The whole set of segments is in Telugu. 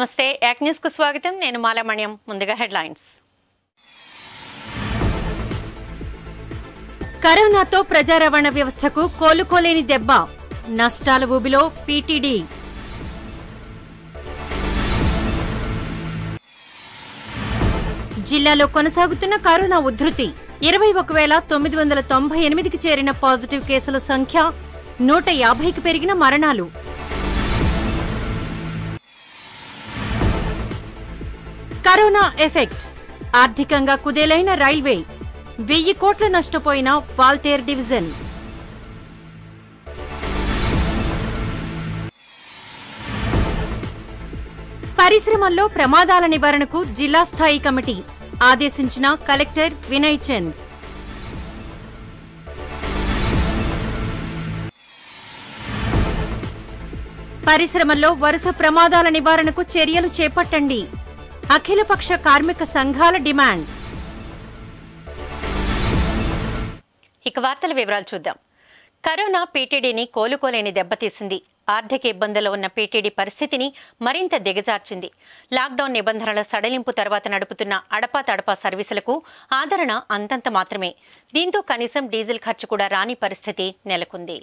నమస్తే. యాక్ న్యూస్కు స్వాగతం. నేను మాలమణ్యం. ముందుగా హెడ్లైన్స్. కరోనాతో ప్రజా రవాణా వ్యవస్థకు కోలుకోలేని దెబ్బ. నష్టాల ఊబిలో పీటీడీ. జిల్లాలో కొనసాగుతున్న కరోనా ఉధృతి. ఇరవై ఒక వేల తొమ్మిది వందల తొంభై ఎనిమిదికి చేరిన పాజిటివ్ కేసుల సంఖ్య నూట యాభైకి పెరిగిన మరణాలు. Corona effect. ఆర్థికంగా కుదేలైన రైల్వే. వెయ్యి కోట్ల నష్టపోయిన వాల్తేర్ డివిజన్. పరిశ్రమల్లో ప్రమాదాల నివారణకు జిల్లా స్థాయి కమిటీ ఆదేశించిన కలెక్టర్ వినయ్ చంద్. పరిశ్రమల్లో వరుస ప్రమాదాల నివారణకు చర్యలు చేపట్టండి. అఖిలపక్ష కార్మిక సంఘాల డిమాండ్. ఇక వార్తల వివరాలు చూద్దాం. కరోనా పీటీడీని కోలుకోలేని దెబ్బతీసింది ఆర్థిక ఇబ్బందుల్లో ఉన్న పీటీడీ పరిస్థితిని మరింత దిగజార్చింది. లాక్డౌన్ నిబంధనల సడలింపు తర్వాత నడుపుతున్న అడపా తడపా సర్వీసులకు ఆదరణ అంతంత మాత్రమే. దీంతో కనీసం డీజిల్ ఖర్చు కూడా రాని పరిస్థితి నెలకొంది.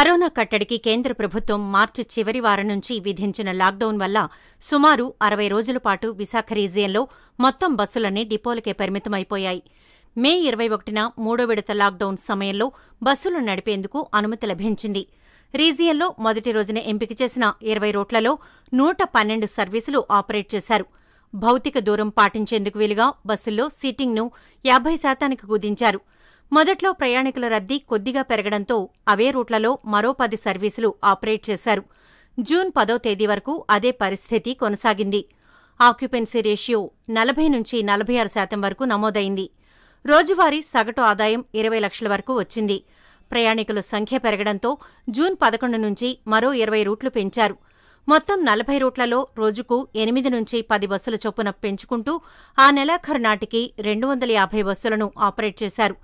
కరోనా కట్టడికి కేంద్ర ప్రభుత్వం మార్చి చివరి వారం నుంచి విధించిన లాక్డౌన్ వల్ల సుమారు అరవై రోజుల పాటు విశాఖ రీజియన్లో మొత్తం బస్సులన్నీ డిపోలకే పరిమితమైపోయాయి. మే ఇరవై ఒకటిన మూడో విడత లాక్డౌన్ సమయంలో బస్సులు నడిపేందుకు అనుమతి లభించింది. రీజియన్లో మొదటి రోజున ఎంపిక చేసిన ఇరవై రోట్లలో నూట పన్నెండు సర్వీసులు ఆపరేట్ చేశారు. భౌతిక దూరం పాటించేందుకు వీలుగా బస్సుల్లో సీటింగ్ను యాభై శాతానికి కుదించారు. మొదట్లో ప్రయాణికుల రద్దీ కొద్దిగా పెరగడంతో అవే రూట్లలో మరో పది సర్వీసులు ఆపరేట్ చేశారు. జూన్ పదో తేదీ వరకు అదే పరిస్థితి కొనసాగింది. ఆక్యుపెన్సీ రేషియో నలభై నుంచి నలభై ఆరు శాతం వరకు నమోదైంది. రోజువారీ సగటు ఆదాయం ఇరవై లక్షల వరకు వచ్చింది. ప్రయాణికుల సంఖ్య పెరగడంతో జూన్ పదకొండు నుంచి మరో ఇరవై రూట్లు పెంచారు. మొత్తం నలభై రూట్లలో రోజుకు ఎనిమిది నుంచి పది బస్సుల చొప్పున పెంచుకుంటూ ఆ నెలాఖరు నాటికి రెండు వందల యాభై బస్సులను ఆపరేట్ చేశారు.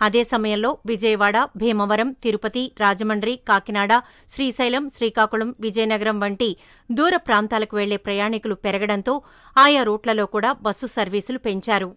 అదే సమయంలో విజయవాడ భీమవరం తిరుపతి రాజమండ్రి కాకినాడ శ్రీశైలం శ్రీకాకుళం విజయనగరం వంటి దూర ప్రాంతాలకు వెళ్ళే ప్రయాణికులు పెరగడంతో ఆయా రూట్లలో కూడా బస్సు సర్వీసులు పెంచారు.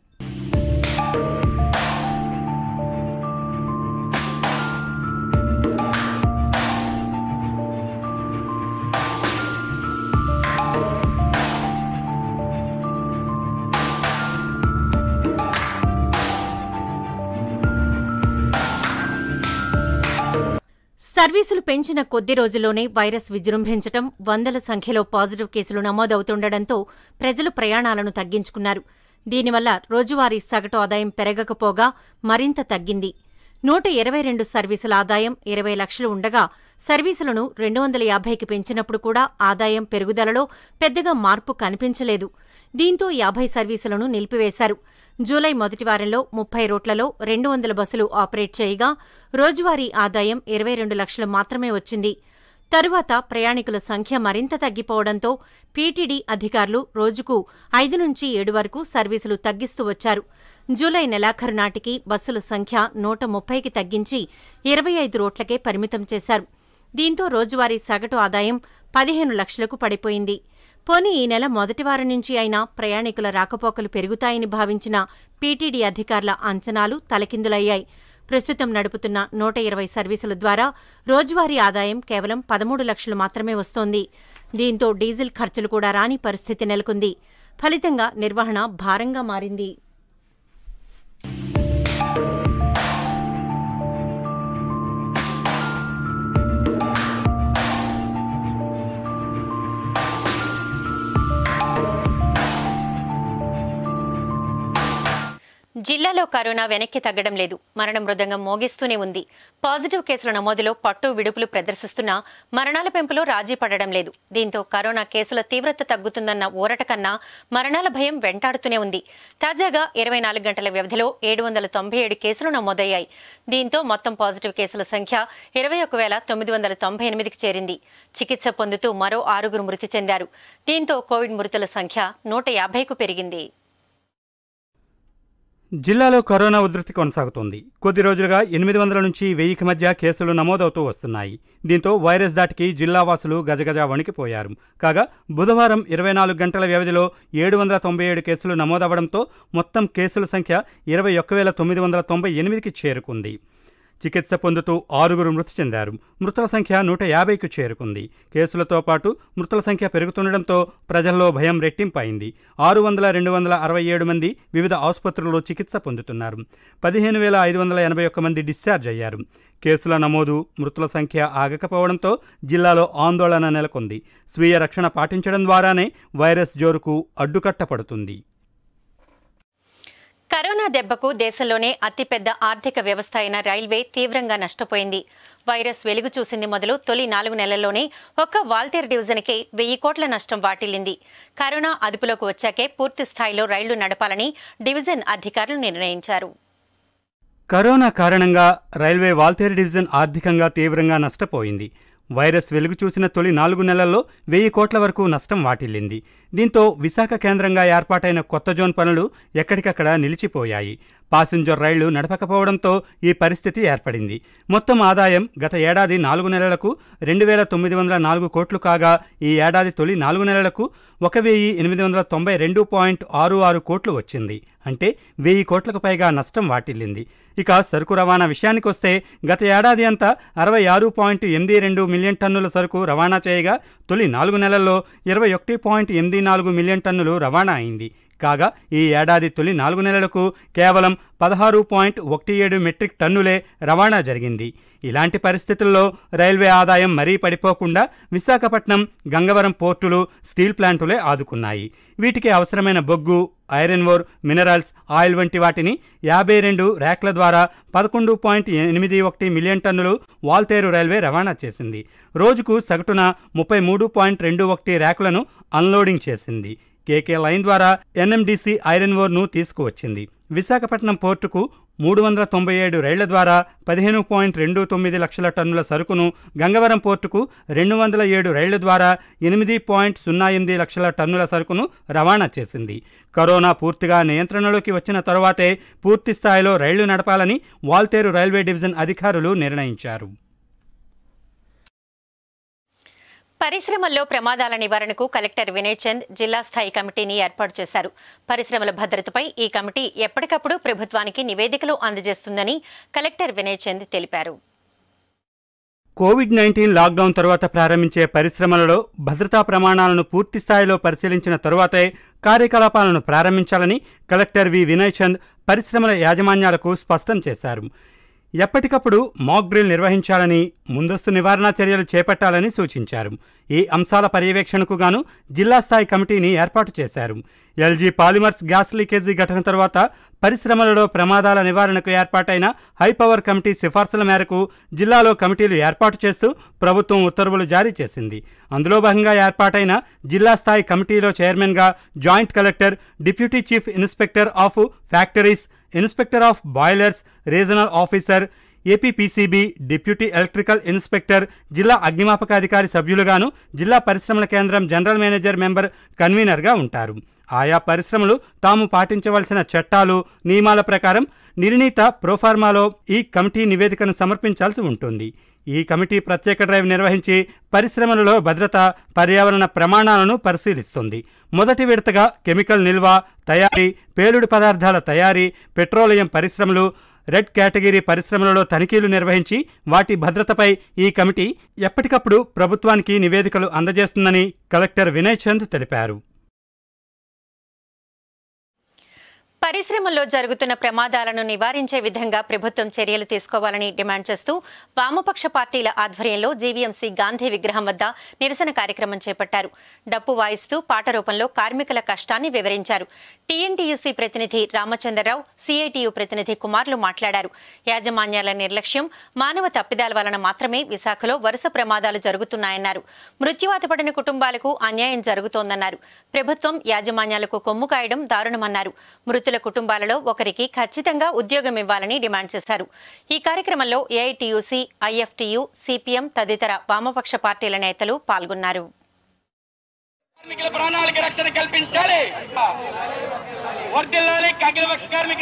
సర్వీసులు పెంచిన కొద్ది రోజుల్లోనే వైరస్ విజృంభించటం వందల సంఖ్యలో పాజిటివ్ కేసులు నమోదవుతుండటంతో ప్రజలు ప్రయాణాలను తగ్గించుకున్నారు. దీనివల్ల రోజువారీ సగటు ఆదాయం పెరగకపోగా మరింత తగ్గింది. నూట ఇరవై రెండు సర్వీసుల ఆదాయం ఇరవై లక్షలు ఉండగా సర్వీసులను రెండు వందల యాభైకి పెంచినప్పుడు కూడా ఆదాయం పెరుగుదలలో పెద్దగా మార్పు కనిపించలేదు. దీంతో యాభై సర్వీసులను నిలిపివేశారు. జూలై మొదటి వారంలో ముప్పై రోట్లలో రెండు వందల బస్సులు ఆపరేట్ చేయగా రోజువారీ ఆదాయం ఇరవై రెండు లక్షలు మాత్రమే వచ్చింది. తరువాత ప్రయాణికుల సంఖ్య మరింత తగ్గిపోవడంతో పీటీడీ అధికారులు రోజుకు ఐదు నుంచి ఏడు వరకు సర్వీసులు తగ్గిస్తూ వచ్చారు. జూలై నెలాఖరు నాటికి బస్సుల సంఖ్య నూట ముప్పైకి తగ్గించి ఇరవై ఐదు రోట్లకే పరిమితం చేశారు. దీంతో రోజువారీ సగటు ఆదాయం పదిహేను లక్షలకు పడిపోయింది. పోనీ ఈ నెల మొదటి వారం నుంచి అయినా ప్రయాణికుల రాకపోకలు పెరుగుతాయని భావించిన పీటీడీ అధికారుల అంచనాలు తలకిందులయ్యాయి. ప్రస్తుతం నడుపుతున్న నూట ఇరవై సర్వీసుల ద్వారా రోజువారీ ఆదాయం కేవలం పదమూడు లక్షలు మాత్రమే వస్తోంది. దీంతో డీజిల్ ఖర్చులు కూడా రాని పరిస్థితి నెలకొంది. ఫలితంగా నిర్వహణ భారంగా మారింది. జిల్లాలో కరోనా వెనక్కి తగ్గడం లేదు. మరణ మృదంగం మోగిస్తూనే ఉంది. పాజిటివ్ కేసుల నమోదులో పట్టు విడుపులు ప్రదర్శిస్తున్న మరణాల పెంపులో రాజీ పడడం లేదు. దీంతో కరోనా కేసుల తీవ్రత తగ్గుతుందన్న ఊరట కన్నా మరణాల భయం వెంటాడుతూనే ఉంది. తాజాగా ఇరవై నాలుగు గంటల వ్యవధిలో ఏడు వందల తొంభై ఏడు కేసులు నమోదయ్యాయి. దీంతో మొత్తం పాజిటివ్ కేసుల సంఖ్య ఇరవై ఒక వేల తొమ్మిది వందల తొంభై ఎనిమిదికి చేరింది. చికిత్స పొందుతూ మరో ఆరుగురు మృతి చెందారు. దీంతో కోవిడ్ మృతుల సంఖ్య నూట యాభైకు పెరిగింది. జిల్లాలో కరోనా ఉధృతి కొనసాగుతోంది. కొద్ది రోజులుగా ఎనిమిది వందల నుంచి వెయ్యికి మధ్య కేసులు నమోదవుతూ వస్తున్నాయి. దీంతో వైరస్ దాటికి జిల్లావాసులు గజగజ వణికిపోయారు. కాగా బుధవారం ఇరవై నాలుగు గంటల వ్యవధిలో ఏడు వందల తొంభై ఏడు కేసులు నమోదవడంతో మొత్తం కేసుల సంఖ్య ఇరవై ఒక్క వేల తొమ్మిది వందల తొంభై ఎనిమిదికి చేరుకుంది. చికిత్స పొందుతూ ఆరుగురు మృతి చెందారు. మృతుల సంఖ్య నూట యాభైకు చేరుకుంది. కేసులతో పాటు మృతుల సంఖ్య పెరుగుతుండటంతో ప్రజల్లో భయం రెట్టింపైంది. ఆరు వందల రెండు వందల అరవై ఏడు మంది వివిధ ఆసుపత్రుల్లో చికిత్స పొందుతున్నారు. పదిహేను వేల ఐదు వందల ఎనభై ఒక్క మంది డిశ్చార్జ్ అయ్యారు. కేసుల నమోదు మృతుల సంఖ్య ఆగకపోవడంతో జిల్లాలో ఆందోళన నెలకొంది. స్వీయ రక్షణ పాటించడం ద్వారానే వైరస్ జోరుకు అడ్డుకట్టపడుతుంది కరోనా దెబ్బకు దేశంలోనే అతిపెద్ద ఆర్థిక వ్యవస్థ అయిన రైల్వే తీవ్రంగా నష్టపోయింది. వైరస్ వెలుగు చూసింది మొదలు తొలి నాలుగు నెలల్లోనే ఒక్క వాల్తేర్ డివిజన్కే వెయ్యి కోట్ల నష్టం వాటిల్లింది. కరోనా అదుపులోకి వచ్చాకే పూర్తి స్థాయిలో రైళ్ళు నడపాలని డివిజన్ అధికారులు నిర్ణయించారు. కరోనా కారణంగా రైల్వే వాల్తేరు డివిజన్ ఆర్థికంగా తీవ్రంగా నష్టపోయింది. వైరస్ వెలుగు చూసిన తొలి నాలుగు నెలల్లో వెయ్యి కోట్ల వరకు నష్టం వాటిల్లింది. దీంతో విశాఖ కేంద్రంగా ఏర్పాటైన కొత్త జోన్ పనులు ఎక్కడికక్కడ నిలిచిపోయాయి. పాసింజర్ రైళ్ళు నడపకపోవడంతో ఈ పరిస్థితి ఏర్పడింది. మొత్తం ఆదాయం గత ఏడాది నాలుగు నెలలకు రెండు వేల తొమ్మిది వందల నాలుగు కోట్లు కాగా ఈ ఏడాది తొలి నాలుగు నెలలకు ఒక వెయ్యి ఎనిమిది వందల తొంభై రెండు పాయింట్ ఆరు ఆరు కోట్లు వచ్చింది. అంటే వెయ్యి కోట్లకు పైగా నష్టం వాటిల్లింది. ఇక సరుకు రవాణా విషయానికొస్తే గత ఏడాది అంతా అరవై ఆరు పాయింట్ ఎనిమిది రెండు మిలియన్ టన్నుల సరుకు రవాణా చేయగా తొలి నాలుగు నెలల్లో ఇరవై ఒకటి పాయింట్ ఎనిమిది నాలుగు మిలియన్ టన్నులు రవాణా అయింది. కాగా ఈ ఏడాది తొలి నాలుగు నెలలకు కేవలం పదహారు పాయింట్ ఒకటి ఏడు మెట్రిక్ టన్నులే రవాణా జరిగింది. ఇలాంటి పరిస్థితుల్లో రైల్వే ఆదాయం మరీ పడిపోకుండా విశాఖపట్నం గంగవరం పోర్టులు స్టీల్ ప్లాంటులే ఆదుకున్నాయి. వీటికి అవసరమైన బొగ్గు ఐరన్ ఓర్ మినరల్స్ ఆయిల్ వంటి వాటిని యాభై రెండు ర్యాక్ల ద్వారా పదకొండు పాయింట్ ఎనిమిది ఒకటి మిలియన్ టన్నులు వాల్తేరు రైల్వే రవాణా చేసింది. రోజుకు సగటున ముప్పై మూడు పాయింట్ రెండు ఒకటి ర్యాకులను అన్లోడింగ్ చేసింది. కేకే లైన్ ద్వారా ఎన్ఎండిసి ఐరన్ ఓర్ను తీసుకువచ్చింది. విశాఖపట్నం పోర్టుకు మూడు వందల తొంభై ఏడు రైళ్ళ ద్వారా పదిహేను పాయింట్ రెండు తొమ్మిది లక్షల టన్నుల సరుకును గంగవరం పోర్టుకు రెండు వందల ఏడు రైళ్ళ ద్వారా ఎనిమిది పాయింట్ సున్నా ఎనిమిది లక్షల టన్నుల సరుకును రవాణా చేసింది. కరోనా పూర్తిగా నియంత్రణలోకి వచ్చిన తరువాతే పూర్తి స్థాయిలో రైళ్ళు నడపాలని వాల్తేరు రైల్వే డివిజన్ అధికారులు నిర్ణయించారు. పరిశ్రమల్లో ప్రమాదాల నివారణకు కలెక్టర్ వినయ్ చంద్ జిల్లా స్థాయి కమిటీని ఏర్పాటు చేశారు. పరిశ్రమల భద్రతపై ఈ కమిటీ ఎప్పటికప్పుడు ప్రభుత్వానికి నివేదికలు అందజేస్తుందని కలెక్టర్ వినయ్ చంద్ తెలిపారు. కోవిడ్ నైన్టీన్ లాక్డౌన్ తర్వాత ప్రారంభించే పరిశ్రమలలో భద్రతా ప్రమాణాలను పూర్తి స్థాయిలో పరిశీలించిన తరువాతే కార్యకలాపాలను ప్రారంభించాలని కలెక్టర్ వి వినయ్ చంద్ పరిశ్రమల యాజమాన్యాలకు స్పష్టం చేశారు. ఎప్పటికప్పుడు మాక్ డ్రిల్ నిర్వహించాలని ముందస్తు నివారణ చర్యలు చేపట్టాలని సూచించారు. ఈ అంశాల పర్యవేక్షణకు గాను జిల్లా స్థాయి కమిటీని ఏర్పాటు చేశారు. ఎల్జీ పాలిమర్స్ గ్యాస్ లీకేజీ ఘటన తర్వాత పరిశ్రమలలో ప్రమాదాల నివారణకు ఏర్పాటైన హై పవర్ కమిటీ సిఫార్సుల మేరకు జిల్లాలో కమిటీలు ఏర్పాటు చేస్తూ ప్రభుత్వం ఉత్తర్వులు జారీ చేసింది. అందులో భాగంగా ఏర్పాటైన జిల్లా స్థాయి కమిటీలో చైర్మన్గా joint collector deputy chief inspector of factories inspector of boilers regional officer APPCB deputy electrical inspector జిల్లా అగ్నిమాపక అధికారి సభ్యులుగాను జిల్లా పరిశ్రమల కేంద్రం జనరల్ మేనేజర్ మెంబర్ కన్వీనర్గా ఉంటారు. ఆయా పరిశ్రమలు తాము పాటించవలసిన చట్టాలు నియమాల ప్రకారం నిర్ణీత ప్రోఫార్మాలో ఈ కమిటీ నివేదికను సమర్పించాల్సి ఉంటుంది. ఈ కమిటీ ప్రత్యేక డ్రైవ్ నిర్వహించి పరిశ్రమలలో భద్రత పర్యావరణ ప్రమాణాలను పరిశీలిస్తుంది. మొదటి విడతగా కెమికల్ నిల్వ తయారీ పేలుడు పదార్థాల తయారీ పెట్రోలియం పరిశ్రమలు రెడ్ కేటగిరీ పరిశ్రమలలో తనిఖీలు నిర్వహించి వాటి భద్రతపై ఈ కమిటీ ఎప్పటికప్పుడు ప్రభుత్వానికి నివేదికలు అందజేస్తుందని కలెక్టర్ వినయ్ చంద్ తెలిపారు. పరిశ్రమల్లో జరుగుతున్న ప్రమాదాలను నివారించే విధంగా ప్రభుత్వం చర్యలు తీసుకోవాలని డిమాండ్ చేస్తూ వామపక్ష పార్టీల ఆధ్వర్యంలో జీవీఎంసీ గాంధీ విగ్రహం వద్ద నిరసన కార్యక్రమం చేపట్టారు. డప్పు వాయిస్తూ పాట రూపంలో కార్మికుల కష్టాన్ని వివరించారు. టీఎన్టీయూసీ ప్రతినిధి రామచంద్రరావు సిఐటియు ప్రతినిధి కుమార్లు మాట్లాడారు. యాజమాన్యాల నిర్లక్ష్యం మానవ తప్పిదాల వలన మాత్రమే విశాఖలో వరుస ప్రమాదాలు జరుగుతున్నాయన్నారు. మృత్యువాత పడిన కుటుంబాలకు అన్యాయం జరుగుతోందన్నారు. ప్రభుత్వం యాజమాన్యాలకు కొమ్ము కాయడం దారుణమన్నారు. మృతుల కుటుంబాలలో ఒకరికి ఖచ్చితంగా ఉద్యోగం ఇవ్వాలని డిమాండ్ చేశారు. ఈ కార్యక్రమంలో ఏఐటియుసి ఐఎఫ్టియు సిపిఎం తదితర వామపక్ష పార్టీల నేతలు పాల్గొన్నారు. కార్మికుల ప్రాణాలకి రక్షణ కల్పించాలి. కార్మిక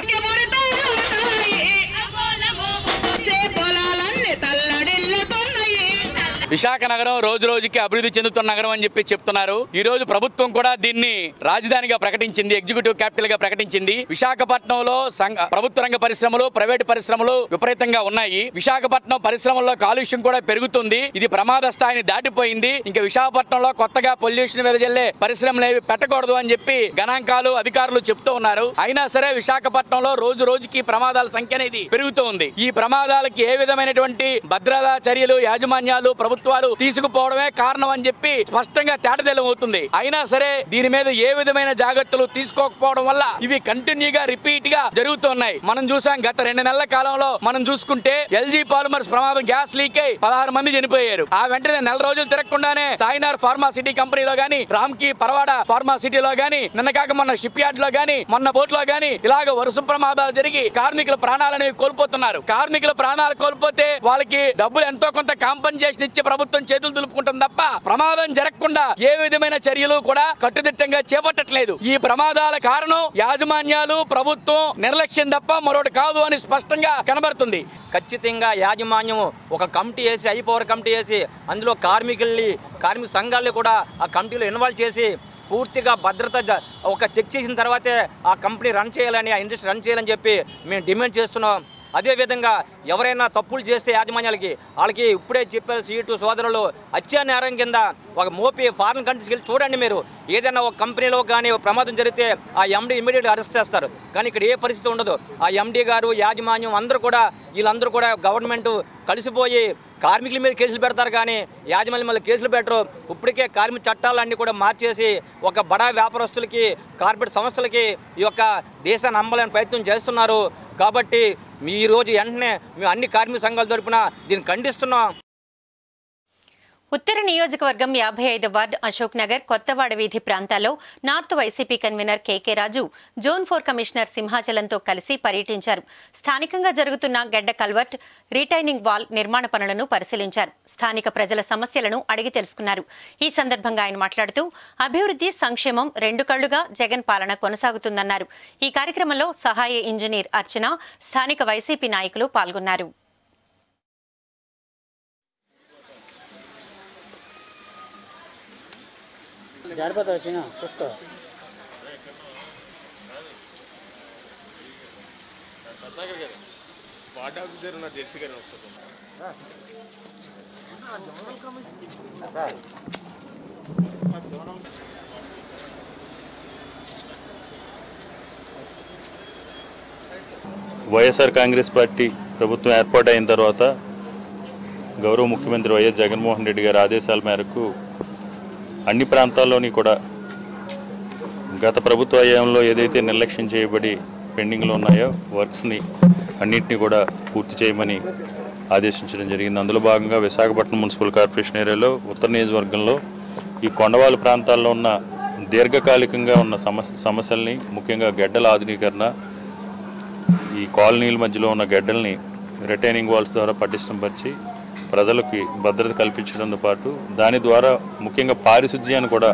విశాఖ నగరం రోజు రోజుకి అభివృద్ధి చెందుతున్న నగరం అని చెప్పి చెప్తున్నారు. ఈ రోజు ప్రభుత్వం కూడా దీన్ని రాజధానిగా ప్రకటించింది ఎగ్జిక్యూటివ్ క్యాపిటల్గా ప్రకటించింది. విశాఖపట్నంలో సంఘ- ప్రభుత్వ రంగ పరిశ్రమలు ప్రైవేట్ పరిశ్రమలు విపరీతంగా ఉన్నాయి. విశాఖపట్నం పరిశ్రమల్లో కాలుష్యం కూడా పెరుగుతుంది. ఇది ప్రమాద స్థాయిని దాటిపోయింది. ఇంకా విశాఖపట్నంలో కొత్తగా పొల్యూషన్ వెదజల్లే పరిశ్రమలు ఏవి పెట్టకూడదు అని చెప్పి గణాంకాలు అధికారులు చెప్తూ ఉన్నారు. అయినా సరే విశాఖపట్నంలో రోజు రోజుకి ప్రమాదాల సంఖ్య అనేది పెరుగుతూ ఉంది. ఈ ప్రమాదాలకి ఏ విధమైనటువంటి భద్రతా చర్యలు యాజమాన్యాలు ప్రభుత్వాలు తీసుకుపోవడమే కారణం అని చెప్పి స్పష్టంగా తేటతెల్లం అవుతుంది అయినా సరే దీని మీద ఏ విధమైన జాగ్రత్తలు తీసుకోకపోవడం వల్ల ఇవి కంటిన్యూగా రిపీట్గా జరుగుతున్నాయి మనం చూసాం గత రెండు నెలల కాలంలో మనం చూసుకుంటే ఎల్జీ పాలిమర్స్ ప్రమాదం గ్యాస్ లీక్ అయి పదహారు మంది చనిపోయారు. ఆ వెంటనే నెల రోజులు తిరగకుండానే సాయినార్ ఫార్మా సిటీ కంపెనీలో గానీ రామ్కి పరవాడ ఫార్మా సిటీలో గానీ నిన్న కాక మొన్న షిప్ యార్డ్లో గానీ మొన్న బోట్లో గానీ ఇలాగ వరుస ప్రమాదాలు జరిగి కార్మికుల ప్రాణాలనేవి కోల్పోతున్నారు. కార్మికుల ప్రాణాలు కోల్పోతే వాళ్ళకి డబ్బులు ఎంతో కొంత కాంపన్సేషన్ ఇచ్చి ప్రభుత్వం చేతులు దులుపుకుంటుంది తప్ప ప్రమాదం జరగకుండా ఏ విధమైన చర్యలు కూడా కట్టుదిట్టంగా చేపట్టట్లేదు. ఈ ప్రమాదాల కారణం యాజమాన్యాలు ప్రభుత్వం నిర్లక్ష్యం తప్ప మరొకటి కాదు అని స్పష్టంగా కనబడుతుంది. ఖచ్చితంగా యాజమాన్యం ఒక కమిటీ వేసి ఐ పవర్ కమిటీ వేసి అందులో కార్మికుల్ని కార్మిక సంఘాలని కూడా ఆ కమిటీలో ఇన్వాల్వ్ చేసి పూర్తిగా భద్రత ఒక చెక్ చేసిన తర్వాతే ఆ కంపెనీ రన్ చేయాలని ఆ ఇండస్ట్రీ రన్ చేయాలని చెప్పి మేము డిమాండ్ చేస్తున్నాం. అదేవిధంగా ఎవరైనా తప్పులు చేస్తే యాజమాన్యాలకి వాళ్ళకి ఇప్పుడే చెప్పారు సీటు సోదరులు హత్యా నేరం కింద ఒక మోపి ఫారిన్ కంట్రీస్కి వెళ్ళి చూడండి మీరు. ఏదైనా ఒక కంపెనీలో కానీ ప్రమాదం జరిగితే ఆ ఎండీ ఇమీడియట్గా అరెస్ట్ చేస్తారు. కానీ ఇక్కడ ఏ పరిస్థితి ఉండదు. ఆ ఎండీ గారు యాజమాన్యం అందరూ కూడా వీళ్ళందరూ కూడా గవర్నమెంట్ కలిసిపోయి కార్మికుల మీద కేసులు పెడతారు కానీ యాజమాన్యం మళ్ళీ కేసులు పెట్టరు. ఇప్పటికే కార్మిక చట్టాలన్నీ కూడా మార్చేసి ఒక బడా వ్యాపారస్తులకి కార్పొరేట్ సంస్థలకి ఈ యొక్క దేశాన్ని అమ్మలేని ప్రయత్నం చేస్తున్నారు. కాబట్టి మీ ఈ రోజు వెంటనే మేము అన్ని కార్మిక సంఘాల తరపున దీన్ని ఖండిస్తున్నాం. ఉత్తర నియోజకవర్గం యాభై ఐదు వార్డు అశోక్ నగర్ కొత్తవాడ వీధి ప్రాంతాల్లో north YCP convener KK Raju zone four commissioner సింహాచలంతో కలిసి పర్యటించారు. స్థానికంగా జరుగుతున్న గెడ్డ కల్వర్ట్ రిటైనింగ్ వాల్ నిర్మాణ పనులను పరిశీలించారు. స్థానిక ప్రజల సమస్యలను అడిగి తెలుసుకున్నారు. ఈ సందర్భంగా ఆయన మాట్లాడుతూ అభివృద్ధి సంక్షేమం రెండు కళ్ళుగా జగన్ పాలన కొనసాగుతుందన్నారు. ఈ కార్యక్రమంలో సహాయ ఇంజనీర్ అర్చన స్థానిక వైసీపీ నాయకులు పాల్గొన్నారు. వైఎస్ఆర్ కాంగ్రెస్ పార్టీ ప్రభుత్వం ఏర్పాటైన తర్వాత గౌరవ ముఖ్యమంత్రి వైఎస్ జగన్మోహన్ రెడ్డి గారి ఆదేశాల మేరకు అన్ని ప్రాంతాల్లోని కూడా గత ప్రభుత్వ హయాంలో ఏదైతే నిర్లక్ష్యం చేయబడి పెండింగ్లో ఉన్నాయో వర్క్స్ని అన్నింటినీ కూడా పూర్తి చేయమని ఆదేశించడం జరిగింది. అందులో భాగంగా విశాఖపట్నం మున్సిపల్ కార్పొరేషన్ ఏరియాలో ఉత్తర నియోజకవర్గంలో ఈ కొండవాళ్ళ ప్రాంతాల్లో ఉన్న దీర్ఘకాలికంగా ఉన్న సమస్య సమస్యల్ని ముఖ్యంగా గడ్డల ఆధునీకరణ ఈ కాలనీల మధ్యలో ఉన్న గడ్డల్ని రిటైనింగ్ వాల్స్ ద్వారా పటిష్టంపరిచి ప్రజలకి భద్రత కల్పించడంతో పాటు దాని ద్వారా ముఖ్యంగా పారిశుధ్యాన్ని కూడా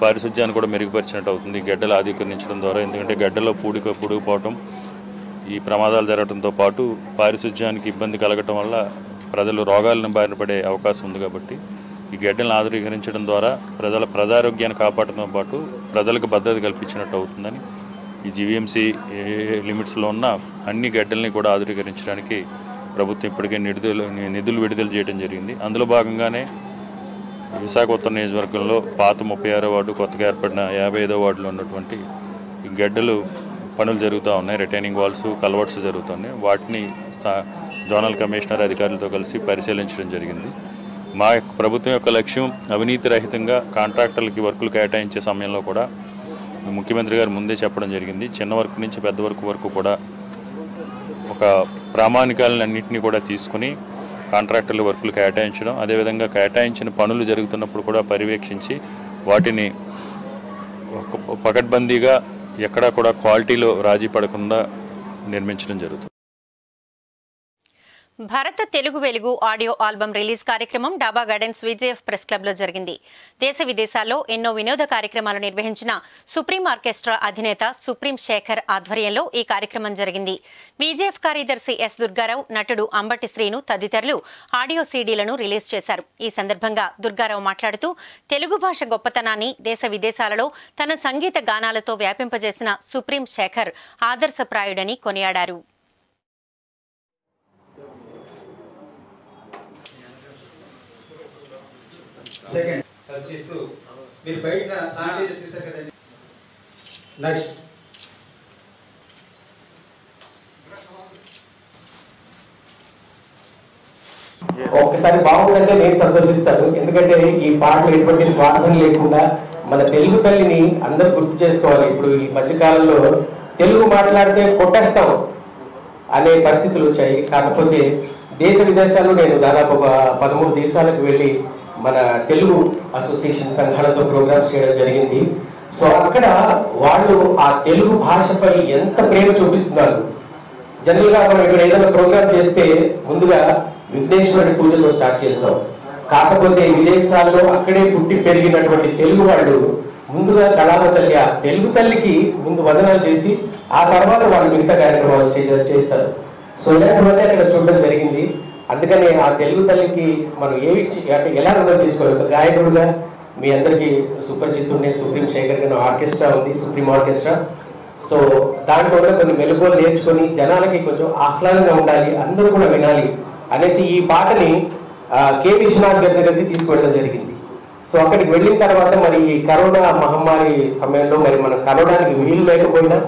పారిశుధ్యాన్ని కూడా మెరుగుపరిచినట్టు అవుతుంది. గడ్డలు ఆధీకరించడం ద్వారా ఎందుకంటే గడ్డలో పూడిక పూడిపోవటం ఈ ప్రమాదాలు జరగడంతో పాటు పారిశుధ్యానికి ఇబ్బంది కలగటం వల్ల ప్రజలు రోగాలను బారిన పడే అవకాశం ఉంది కాబట్టి ఈ గడ్డలను ఆధునీకరించడం ద్వారా ప్రజల ప్రజారోగ్యాన్ని కాపాడటంతో పాటు ప్రజలకు భద్రత కల్పించినట్టు అవుతుందని ఈ జీవీఎంసీ లిమిట్స్లో ఉన్న అన్ని గడ్డల్ని కూడా ఆధునీకరించడానికి ప్రభుత్వం ఇప్పటికే నిధులు నిధులు విడుదల చేయడం జరిగింది. అందులో భాగంగానే విశాఖ ఉత్తర నియోజకవర్గంలో పాత ముప్పై ఆరో వార్డు కొత్తగా ఏర్పడిన యాభై ఐదో వార్డులో ఉన్నటువంటి గడ్డలు పనులు జరుగుతూ ఉన్నాయి. రిటైనింగ్ వాల్స్ కల్వర్ట్స్ జరుగుతున్నాయి. వాటిని జోనల్ కమిషనర్ అధికారులతో కలిసి పరిశీలించడం జరిగింది. మా యొక్క ప్రభుత్వం యొక్క లక్ష్యం అవినీతి రహితంగా కాంట్రాక్టర్లకి వర్కులు కేటాయించే సమయంలో కూడా ముఖ్యమంత్రి గారు ముందే చెప్పడం జరిగింది. చిన్న వర్క్ నుంచి పెద్ద వర్క్ వరకు కూడా ఒక ప్రామాణికాలన్నింటినీ కూడా తీసుకుని కాంట్రాక్టర్ల వర్కులు కేటాయించడం అదేవిధంగా కేటాయించిన పనులు జరుగుతున్నప్పుడు కూడా పర్యవేక్షించి వాటిని ఒక పకడ్బందీగా ఎక్కడా కూడా క్వాలిటీలో రాజీ పడకుండా నిర్మించడం జరుగుతుంది. భరత తెలుగు వెలుగు ఆడియో ఆల్బమ్ రిలీజ్ కార్యక్రమం డాబా గార్డెన్స్ విజేఎఫ్ ప్రెస్ క్లబ్లో జరిగింది. దేశ విదేశాల్లో ఎన్నో వినోద కార్యక్రమాలు నిర్వహించిన సుప్రీం ఆర్కెస్ట్రా అధినేత సుప్రీం శేఖర్ ఆధ్వర్యంలో ఈ కార్యక్రమం జరిగింది. విజయఫ్ కార్యదర్శి ఎస్ దుర్గారావు నటుడు అంబటి శ్రీను తదితరులు ఆడియో సీడీలను రిలీజ్ చేశారు. ఈ సందర్భంగా దుర్గారావు మాట్లాడుతూ తెలుగు భాష గొప్పతనాన్ని దేశ విదేశాలలో తన సంగీత గానాలతో వ్యాపింపజేసిన సుప్రీం శేఖర్ ఆదర్శప్రాయుడని కొనియాడారు. సెకండ్ అది చేస్తూ మీరు బయట శానిటైజర్ చేశారు కదండి. నెక్స్ట్ ఒక్కసారి బాగుందంటే నేను సంతోషిస్తాను. ఎందుకంటే ఈ పాటలు ఎటువంటి స్వార్థం లేకుండా మన తెలుగు తల్లిని అందరూ గుర్తు చేసుకోవాలి. ఇప్పుడు ఈ మధ్యకాలంలో తెలుగు మాట్లాడితే కొట్టేస్తాం అనే పరిస్థితులు వచ్చాయి. కాకపోతే దేశ విదేశాల్లో నేను దాదాపు ఒక పదమూడు దేశాలకు వెళ్ళి మన తెలుగు అసోసియేషన్ సంఘాలతో ప్రోగ్రామ్స్ చేయడం జరిగింది. సో అక్కడ వాళ్ళు ఆ తెలుగు భాషపై ఎంత ప్రేమ చూపిస్తున్నారు. జనరల్గా మనం ఇక్కడ ఏదైనా ప్రోగ్రామ్ చేస్తే ముందుగా విఘ్నేశ్వరుడి పూజతో స్టార్ట్ చేస్తాం. కాకపోతే విదేశాల్లో అక్కడే పుట్టి పెరిగినటువంటి తెలుగు వాళ్ళు ముందుగా కళామ తల్లి ఆ తెలుగు తల్లికి ముందు వదనాలు చేసి ఆ తర్వాత వాళ్ళు మిగతా కార్యక్రమాలు చేస్తారు. సో ఇలాంటివన్నీ అక్కడ చూడడం జరిగింది. అందుకని ఆ తెలుగు తల్లికి మనం ఏమి అంటే ఎలా రుణం తీసుకోవాలి? ఒక గాయకుడుగా మీ అందరికీ సుపరిచితుండే సుప్రీం శేఖర్ గారి ఆర్కెస్ట్రా ఉంది సుప్రీం ఆర్కెస్ట్రా. సో దాంట్లో కొన్ని మెలుగులు నేర్చుకొని జనాలకి కొంచెం ఆహ్లాదంగా ఉండాలి అందరూ కూడా వినాలి అనేసి ఈ పాటని కె. విశ్వనాథ్ గారి దగ్గరికి తీసుకువెళ్ళడం జరిగింది. సో అక్కడికి వెళ్ళిన తర్వాత మరి ఈ కరోనా మహమ్మారి సమయంలో మరి మనం కలవడానికి వీలు లేకపోయినా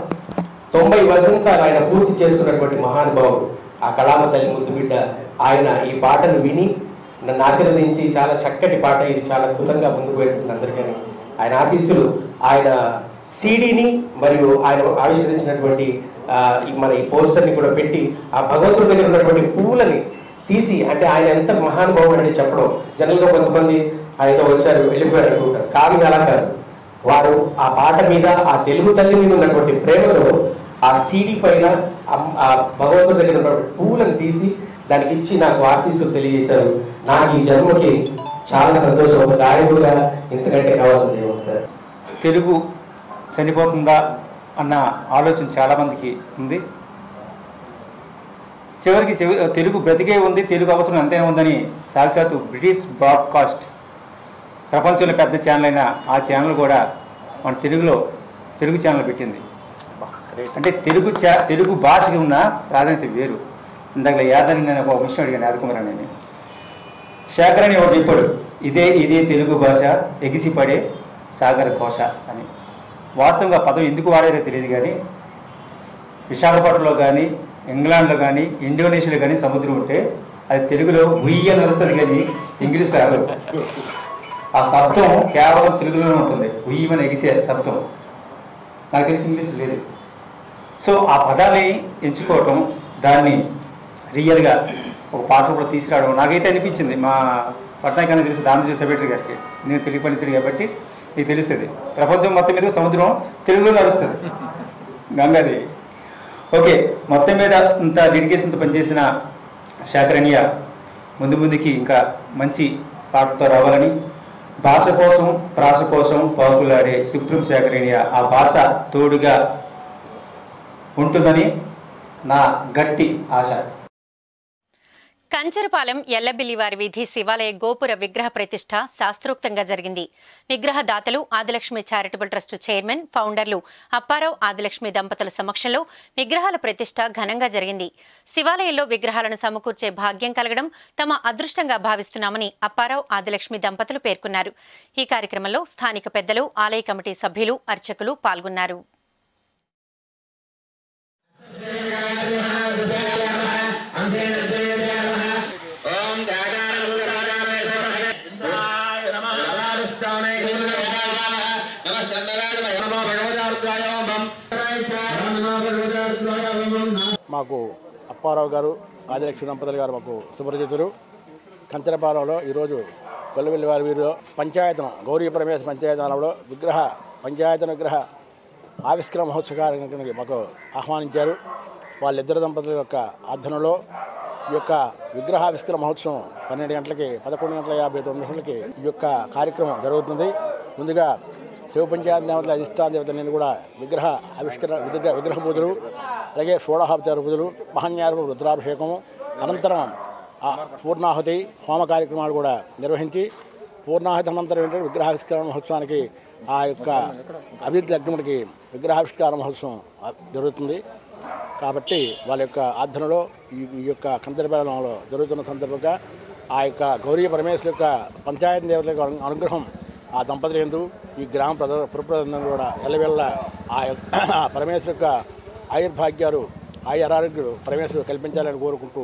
తొంభై వసంతాలు ఆయన పూర్తి చేసుకున్నటువంటి మహానుభావుడు ఆ కళామ తల్లి ముద్దు బిడ్డ ఆయన ఈ పాటను విని నన్ను ఆశీర్వదించి చాలా చక్కటి పాట ఇది చాలా అద్భుతంగా ముందుకు వెళ్తుంది అందరికని. ఆయన ఆశీస్సులు ఆయన సీడీని మరియు ఆయన ఆవిష్కరించినటువంటి మన ఈ పోస్టర్ని కూడా పెట్టి ఆ భగవంతుడి దగ్గర ఉన్నటువంటి పువ్వులని తీసి అంటే ఆయన ఎంత మహానుభావుడు అని చెప్పడం. జనరల్గా కొంతమంది ఆయన వచ్చారు వెళ్ళిపోయారు అనుకుంటారు. కానీ అలా కాదు. వారు ఆ పాట మీద ఆ తెలుగు తల్లి మీద ఉన్నటువంటి ప్రేమతో ఆ సీడీ పైన ఆ- భగవంతుడి దగ్గర ఉన్నటువంటి పువ్వులను తీసి దానికి ఇచ్చి నాకు ఆశీస్సులు తెలియజేశారు. నాకు ఈ జన్మకి చాలా సంతోషం. ఒక గాయకుడుగా ఇంతకంటే కావాల్సింది సార్. తెలుగు చనిపోతుందా అన్న ఆలోచన చాలామందికి ఉంది. చివరికి తెలుగు బ్రతికే ఉంది తెలుగు అవసరం ఎంతైనా ఉందని సాక్షాత్తు బ్రిటిష్ బ్రాడ్కాస్ట్ ప్రపంచంలో పెద్ద ఛానల్ అయిన ఆ ఛానల్ కూడా మన తెలుగులో తెలుగు ఛానల్ పెట్టింది. అంటే తెలుగు చా తెలుగు భాషకి ఉన్న ప్రాధాన్యత వేరు. ఇందాక యాదని నేను ఒక విషయం అడిగాను యాదకుమార్ నేను శేఖర్ అని ఎవరు చెప్పాడు ఇదే ఇదే తెలుగు భాష ఎగిసిపడే సాగర ఘోష అని. వాస్తవంగా పదం ఎందుకు వాడారో తెలియదు కానీ విశాఖపట్నంలో కానీ ఇంగ్లాండ్లో కానీ ఇండోనేషియాలో కానీ సముద్రం ఉంటే అది తెలుగులో ఉయ్య నడుస్తుంది కానీ ఇంగ్లీష్ రాదు. ఆ శబ్దం కేవలం తెలుగులోనే ఉంటుంది. ఉయ్యమని ఎగిసే శబ్దం. నాకు తెలిసి ఇంగ్లీష్ లేదు. సో ఆ పదాన్ని ఎంచుకోవటం దాన్ని రియల్గా ఒక పాట కూడా తీసుకురావడం నాకైతే అనిపించింది. మా పట్నాయకాన్ని తెలిసి దాని సెక్రటరీ గారికి. నేను తెలుగు పండితుడు కాబట్టి నీకు తెలుస్తుంది. ప్రపంచం మొత్తం మీద సముద్రం తెలుగులో నడుస్తుంది. గంగాదేవి ఓకే మొత్తం మీద ఇంత డెడికేషన్తో పనిచేసిన శాకరణ్య ముందు ముందుకి ఇంకా మంచి పాటతో రావాలని భాష కోసం ప్రాస కోసం పాకులాడే సుప్రీం శాకరణ్య ఆ భాష తోడుగా ఉంటుందని నా గట్టి ఆశ. కంచరపాలెం ఎల్లబిల్లివారి వీధి శివాలయ గోపుర విగ్రహ ప్రతిష్ఠ శాస్త్రోక్తంగా జరిగింది. విగ్రహ దాతలు ఆదిలక్ష్మి చారిటబుల్ ట్రస్ట్ చైర్మన్ ఫౌండర్లు అప్పారావు ఆదిలక్ష్మి దంపతుల సమక్షంలో విగ్రహాల ప్రతిష్ఠ ఘనంగా జరిగింది. శివాలయంలో విగ్రహాలను సమకూర్చే భాగ్యం కలగడం తమ అదృష్టంగా భావిస్తున్నామని అప్పారావు ఆదిలక్ష్మి దంపతులు పేర్కొన్నారు. ఈ కార్యక్రమంలో స్థానిక పెద్దలు ఆలయ కమిటీ సభ్యులు అర్చకులు పాల్గొన్నారు. మాకు అప్పారావు గారు ఆదిలక్ష్మి దంపతులు గారు మాకు సుపరిచితులు కంచరపాలెంలో ఈరోజు కొల్లవెల్లి వారి వీరిలో పంచాయతనం గౌరీ ప్రవేశ పంచాయతనంలో విగ్రహ పంచాయతన విగ్రహ ఆవిష్కరణ మహోత్సవ కార్యక్రమానికి మాకు ఆహ్వానించారు. వాళ్ళిద్దరు దంపతుల యొక్క ఆధ్వర్యంలో ఈ యొక్క విగ్రహావిష్కరణ మహోత్సవం పన్నెండు గంటలకి పదకొండు గంటల యాభై తొమ్మిది గంటలకి ఈ యొక్క కార్యక్రమం జరుగుతుంది. ముందుగా శివ పంచాయతీ దేవతల అధిష్టాన దేవత నేను కూడా విగ్రహ ఆవిష్కరణ విగ్రహ విగ్రహ పూజలు అలాగే షోడహావతార పూజలు మహాన్యారము రుద్రాభిషేకము అనంతరం పూర్ణాహుతి హోమ కార్యక్రమాలు కూడా నిర్వహించి పూర్ణాహుతి అనంతరం ఏంటంటే విగ్రహావిష్కరణ మహోత్సవానికి ఆ యొక్క అభివృద్ధి లగ్నముడికి విగ్రహావిష్కార మహోత్సవం జరుగుతుంది. కాబట్టి వాళ్ళ యొక్క ఆధ్వర్యంలో ఈ ఈ యొక్క కందరబేలంలో జరుగుతున్న సందర్భంగా ఆ యొక్క గౌరీ పరమేశ్వర యొక్క పంచాయతీ దేవతల అనుగ్రహం ఆ దంపతులు ఎందు ఈ గ్రామ ప్రజ పురప్రజలందరూ కూడా ఎల్లవెల్ల ఆ యొక్క పరమేశ్వర యొక్క ఆయుర్భాగ్యాలు ఆయురారోగ్యులు పరమేశ్వరు కల్పించాలని కోరుకుంటూ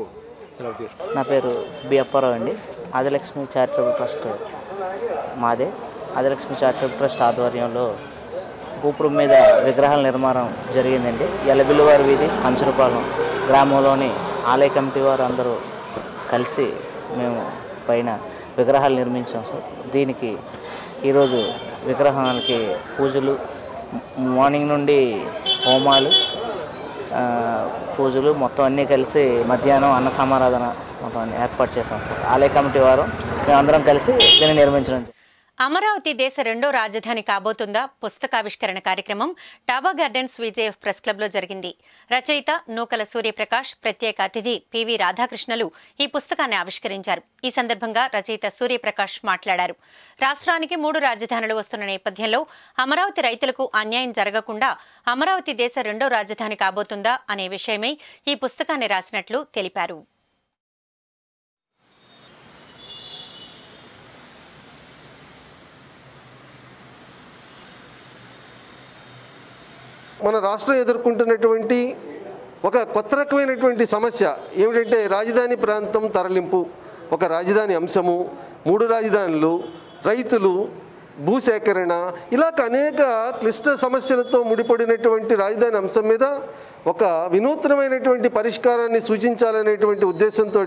సెలవు తీసుకుంటాను నా పేరు బి అప్పారావు అండి. ఆదిలక్ష్మి చారిటబుల్ ట్రస్ట్ మాదే. ఆదిలక్ష్మి చారిటబుల్ ట్రస్ట్ ఆధ్వర్యంలో గోపురం మీద విగ్రహాల నిర్మాణం జరిగిందండి. ఎలబిల్లివారి వీధి కంచరపాలెం గ్రామంలోని ఆలయ కమిటీ వారు అందరూ కలిసి మేము పైన విగ్రహాలు నిర్మించాం సార్. దీనికి ఈరోజు విగ్రహాలకి పూజలు మార్నింగ్ నుండి హోమాలు పూజలు మొత్తం అన్నీ కలిసి మధ్యాహ్నం అన్న సమారాధన మొత్తం అన్ని ఏర్పాటు చేశాం సార్. ఆలయ కమిటీ వారు మేమందరం కలిసి దీన్ని నిర్మించడం అమరావతి దేశ రెండో రాజధాని కాబోతుందా పుస్తకావిష్కరణ కార్యక్రమం టాబా గార్డెన్స్ విజయఫ్ ప్రెస్ క్లబ్లో జరిగింది. రచయిత నూకల సూర్యప్రకాష్ ప్రత్యేక అతిథి పివి రాధాకృష్ణలు ఈ పుస్తకాన్ని ఆవిష్కరించారు. ఈ సందర్భంగా రచయిత సూర్యప్రకాష్ మాట్లాడారు. రాష్ట్రానికి మూడు రాజధానులు వస్తున్న నేపథ్యంలో అమరావతి రైతులకు అన్యాయం జరగకుండా అమరావతి దేశ రెండో రాజధాని కాబోతుందా అనే విషయమై ఈ పుస్తకాన్ని రాసినట్లు తెలిపారు. మన రాష్ట్రం ఎదుర్కొంటున్నటువంటి ఒక కొత్త రకమైనటువంటి సమస్య ఏమిటంటే రాజధాని ప్రాంతం తరలింపు ఒక రాజధాని అంశము మూడు రాజధానులు రైతులు భూసేకరణ ఇలాగ అనేక క్లిష్ట సమస్యలతో ముడిపడినటువంటి రాజధాని అంశం మీద ఒక వినూత్నమైనటువంటి పరిష్కారాన్ని సూచించాలనేటువంటి ఉద్దేశంతో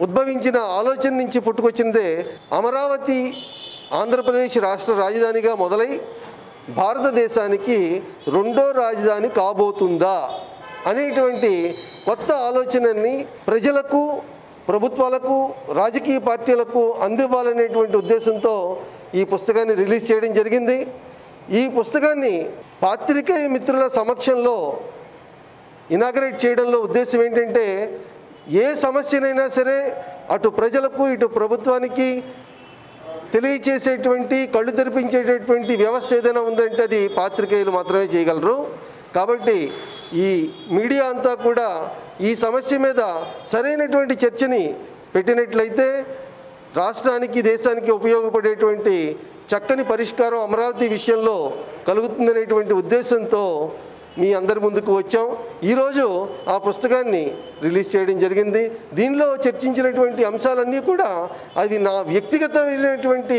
ఉద్భవించిన ఆలోచన నుంచి పుట్టుకొచ్చిందే అమరావతి ఆంధ్రప్రదేశ్ రాష్ట్ర రాజధానిగా మొదలై భారతదేశానికి రెండో రాజధాని కాబోతుందా అనేటువంటి కొత్త ఆలోచనని ప్రజలకు ప్రభుత్వాలకు రాజకీయ పార్టీలకు అందివ్వాలనేటువంటి ఉద్దేశంతో ఈ పుస్తకాన్ని రిలీజ్ చేయడం జరిగింది. ఈ పుస్తకాన్ని పాత్రికేయ మిత్రుల సమక్షంలో ఇనాగరేట్ చేయడంలో ఉద్దేశం ఏంటంటే ఏ సమస్యనైనా సరే అటు ప్రజలకు ఇటు ప్రభుత్వానికి తెలియచేసేటువంటి కళ్ళు తెరిపించేటటువంటి వ్యవస్థ ఏదైనా ఉందంటే అది పాత్రికేయులు మాత్రమే చేయగలరు. కాబట్టి ఈ మీడియా అంతా కూడా ఈ సమస్య మీద సరైనటువంటి చర్చని పెట్టినట్లయితే రాష్ట్రానికి దేశానికి ఉపయోగపడేటువంటి చక్కని పరిష్కారం అమరావతి విషయంలో కలుగుతుందనేటువంటి ఉద్దేశంతో మీ అందరి ముందుకు వచ్చాం. ఈరోజు ఆ పుస్తకాన్ని రిలీజ్ చేయడం జరిగింది. దీనిలో చర్చించినటువంటి అంశాలన్నీ కూడా అవి నా వ్యక్తిగతమైనటువంటి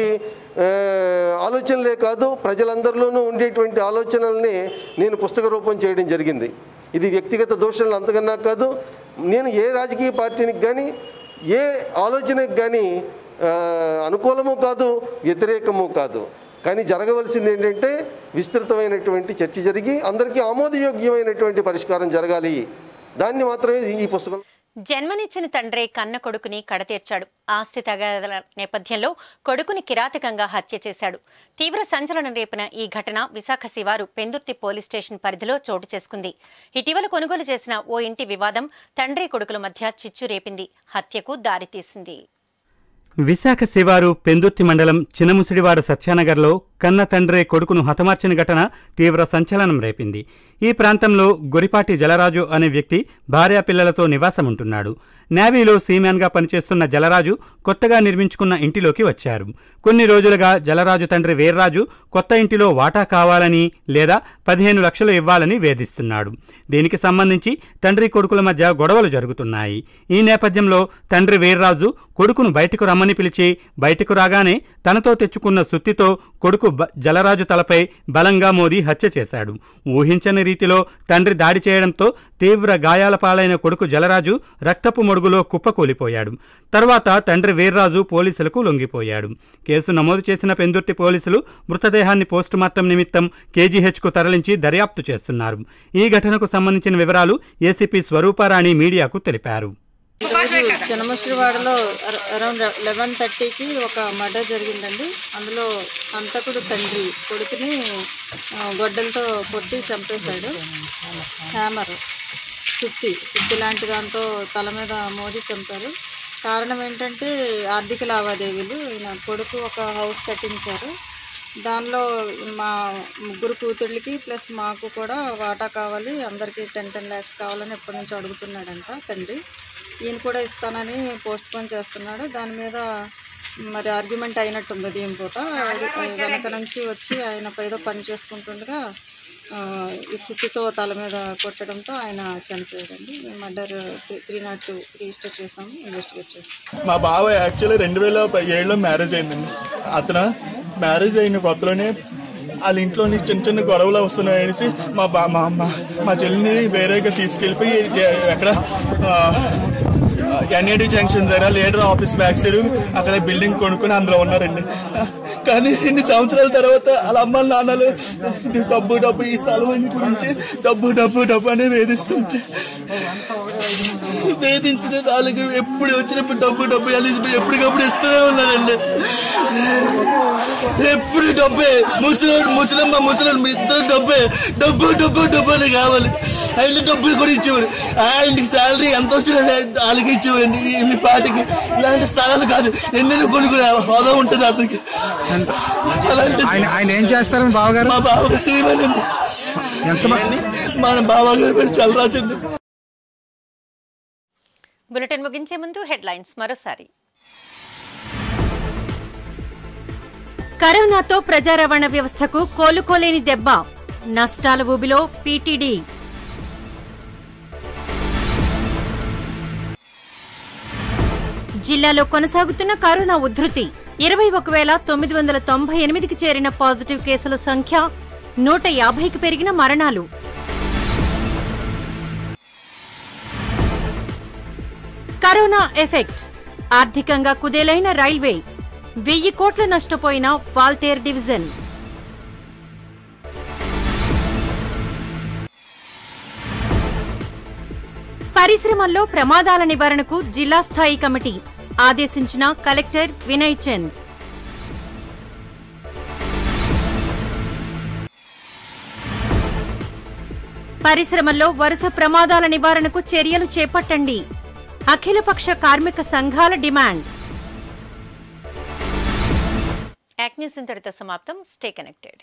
ఆలోచనలే కాదు ప్రజలందరిలోనూ ఉండేటువంటి ఆలోచనల్ని నేను పుస్తక రూపం చేయడం జరిగింది. ఇది వ్యక్తిగత దోషణలు అంతకన్నా కాదు నేను ఏ రాజకీయ పార్టీనికి కానీ ఏ ఆలోచనకి కానీ అనుకూలము కాదు వ్యతిరేకము కాదు. కానీ జరగవలసింది ఏంటంటే విస్తృతమైనటువంటి చర్చ జరిగి అందరికీ ఆమోదయోగ్యమైనటువంటి పరిష్కారం జరగాలి. దాన్ని మాత్రమే ఈ పుస్తకం జన్మనిచ్చిన తండ్రే కన్న కొడుకుని కడతీర్చాడు. ఆస్తి తగాదల నేపథ్యంలో కొడుకుని కిరాతకంగా హత్య చేశాడు. తీవ్ర సంచలనం రేపిన ఈ ఘటన విశాఖ శివారు పెందుర్తి పోలీస్ స్టేషన్ పరిధిలో చోటు చేసుకుంది. ఇటీవల కొనుగోలు చేసిన ఓ ఇంటి వివాదం తండ్రి కొడుకుల మధ్య చిచ్చు రేపింది. హత్యకు దారితీసింది. విశాఖ శివారు పెందుర్తి మండలం చినముసిడివాడ సత్యానగర్లో కన్న తండ్రే కొడుకును హతమార్చిన ఘటన తీవ్ర సంచలనం రేపింది. ఈ ప్రాంతంలో గురిపాటి జలరాజు అనే వ్యక్తి భార్యా పిల్లలతో నివాసముంటున్నాడు. నేవీలో సీమ్యాన్గా పనిచేస్తున్న జలరాజు కొత్తగా నిర్మించుకున్న ఇంటిలోకి వచ్చారు. కొన్ని రోజులుగా జలరాజు తండ్రి వీర్రాజు కొత్త ఇంటిలో వాటా కావాలని లేదా పదిహేను లక్షలు ఇవ్వాలని వేధిస్తున్నాడు. దీనికి సంబంధించి తండ్రి కొడుకుల మధ్య గొడవలు జరుగుతున్నాయి. ఈ నేపథ్యంలో తండ్రి వీర్రాజు కొడుకును బయటకు రమ్మని పిలిచి బయటకు రాగానే తనతో తెచ్చుకున్న సుత్తితో కొడుకు జలరాజు తలపై బలంగా మోదీ హత్య చేశాడు. ఊహించని రీతిలో తండ్రి దాడి చేయడంతో తీవ్ర గాయాల పాలైన కొడుకు జలరాజు రక్తపు మడుగులో కుప్పకూలిపోయాడు తర్వాత తండ్రి వీర్రాజు పోలీసులకు లొంగిపోయాడు. కేసు నమోదు చేసిన పెందుర్తి పోలీసులు మృతదేహాన్ని పోస్టుమార్టం నిమిత్తం కేజీహెచ్కు తరలించి దర్యాప్తు చేస్తున్నారు. ఈ ఘటనకు సంబంధించిన వివరాలు ఏసీపీ స్వరూపారాణి మీడియాకు తెలిపారు. ఈరోజు చినమశ్రీవాడలో అరౌండ్ లెవెన్ థర్టీకి ఒక మర్డర్ జరిగిందండి. అందులో హంతకుడు తండ్రి కొడుకుని గొడ్డలతో కొట్టి చంపేశాడు. హ్యామర్ సుత్తి సుత్తి లాంటి దాంతో తల మీద మోదీ చంపారు. కారణం ఏంటంటే ఆర్థిక లావాదేవీలు. ఈయన కొడుకు ఒక హౌస్ కట్టించారు. దానిలో మా ముగ్గురు కూతుళ్ళకి ప్లస్ మాకు కూడా వాటా కావాలి. అందరికీ టెన్ టెన్ ల్యాక్స్ కావాలని ఎప్పటి నుంచి అడుగుతున్నాడంట తండ్రి. ఈయన కూడా ఇస్తానని పోస్ట్ పోన్ చేస్తున్నాడు. దాని మీద మరి ఆర్గ్యుమెంట్ అయినట్టుంది దీని పూట. వెనక నుంచి వచ్చి ఆయన ఏదో పని చేసుకుంటుండగా ఈ సుత్తితో తల మీద కొట్టడంతో ఆయన చనిపోయాడండి. Murder three nought two register చేసాము ఇన్వెస్టిగేట్ చేసాము. మా బావ యాక్చువల్లీ రెండు వేల ఏడులో మ్యారేజ్ అయిందండి. అతను మ్యారేజ్ అయిన కొత్తలోనే వాళ్ళ ఇంట్లో నుంచి చిన్న చిన్న గొడవలు వస్తున్నాయి అనేసి మా బా మా అమ్మ మా చెల్లిని వేరేగా తీసుకెళ్ళిపోయి ఎక్కడ ఎన్ఏడి జంక్షన్ దగ్గర లీడర్ ఆఫీస్ బ్యాక్ సైడ్ అక్కడ బిల్డింగ్ కొనుక్కుని అందులో ఉన్నారండి. కానీ ఇన్ని సంవత్సరాల తర్వాత వాళ్ళ అమ్మ నాన్నలు డబ్బు డబ్బు ఈ స్థలం అని గురించి డబ్బు డబ్బు డబ్బు అని వేధిస్తుంటే వేధించిన వాళ్ళకి ఎప్పుడు వచ్చినప్పుడు డబ్బు డబ్బు ఎప్పటికప్పుడు ఇస్తూనే ఉన్నారండి ఎప్పుడు డబ్బే ముసలి ముసలమ్మ ముసలమ్మ ఇద్దరు డబ్బే. డబ్బు డబ్బు డబ్బు అని కావాలి. ఆయన డబ్బులు కూడా ఇచ్చేవారు. ఆయనకి శాలరీ ఎంత వచ్చినా వాళ్ళకి ఇచ్చేవారండి. మీ పాటికి ఇలాంటి స్థలాలు కాదు. ఎన్నెన్నో కొనుక్కునే హోదా ఉంటుంది అతనికి. అలాంటి ఆయన ఆయన ఏం చేస్తారు మీ బావగారు? మా బావగారు శ్రీమణండి ఎంత మన బావగారు పేరు చల్లరాజండి బులెటిన్ ముగించే ముందు హెడ్లైన్స్ మరోసారి. కరోనాతో ప్రజా రవాణా వ్యవస్థకు కోలుకోలేని దెబ్బ నష్టాల ఊబిలో పీటీడీ. జిల్లాలో కొనసాగుతున్న కరోనా ఉధృతి ఇరవై ఒక వేల తొమ్మిది వందల తొంభై ఎనిమిదికి చేరిన పాజిటివ్ కేసుల సంఖ్య నూట యాభైకి పెరిగిన మరణాలు. Corona effect. ఆర్థికంగా కుదేలైన రైల్వే. వెయ్యి కోట్ల నష్టపోయిన వాల్తేర్ డివిజన్. పరిశ్రమల్లో ప్రమాదాల నివారణకు జిల్లా స్థాయి కమిటీ ఆదేశించిన కలెక్టర్ వినయ్ చంద్. పరిశ్రమల్లో వరుస ప్రమాదాల నివారణకు చర్యలు చేపట్టండి. అఖిలపక్ష కార్మిక సంఘాల డిమాండ్. యాక్ న్యూస్ ఇంతటితో సమాప్తం. Stay connected.